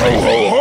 ho, ho.